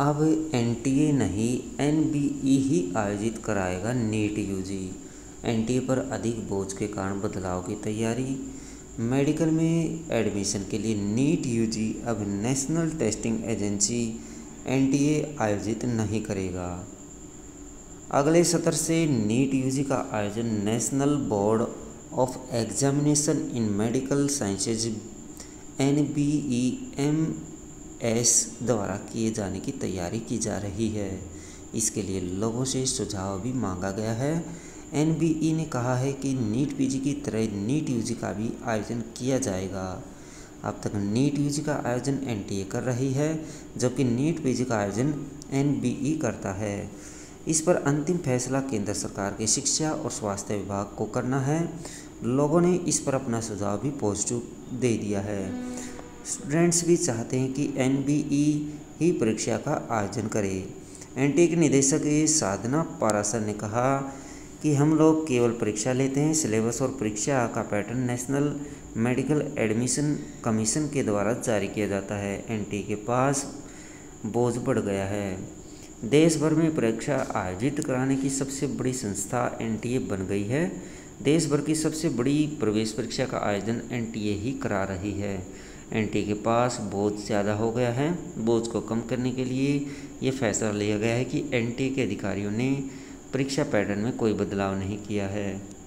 अब एनटीए नहीं एनबीई ही आयोजित कराएगा नीट यूजी एनटीए पर अधिक बोझ के कारण बदलाव की तैयारी। मेडिकल में एडमिशन के लिए नीट यूजी अब नेशनल टेस्टिंग एजेंसी एनटीए आयोजित नहीं करेगा। अगले सत्र से नीट यूजी का आयोजन National Board of Examination in Medical Sciences N B E M S द्वारा किए जाने की तैयारी की जा रही है। इसके लिए लोगों से सुझाव भी मांगा गया है। एन ने कहा है कि नीट पीजी की तरह नीट यूजी का भी आयोजन किया जाएगा। अब तक नीट यूजी का आयोजन एनटीए कर रही है, जबकि नीट पीजी का आयोजन एन करता है। इस पर अंतिम फैसला केंद्र सरकार के शिक्षा और स्वास्थ्य विभाग को करना है। लोगों ने इस पर अपना सुझाव भी पॉजिटिव दे दिया है। स्टूडेंट्स भी चाहते हैं कि एन ही परीक्षा का आयोजन करे। एन के निदेशक साधना पारासर ने कहा कि हम लोग केवल परीक्षा लेते हैं, सिलेबस और परीक्षा का pattern National Medical Admission Commission के द्वारा जारी किया जाता है। एनटी के पास बोझ बढ़ गया है। देश भर में परीक्षा आयोजित कराने की सबसे बड़ी संस्था एनटीए बन गई है। देश भर की सबसे बड़ी प्रवेश परीक्षा का आयोजन एनटीए ही करा रही है। एनटीए के पास बोझ ज़्यादा हो गया है। बोझ को कम करने के लिए ये फैसला लिया गया है कि एनटीए के अधिकारियों ने परीक्षा पैटर्न में कोई बदलाव नहीं किया है।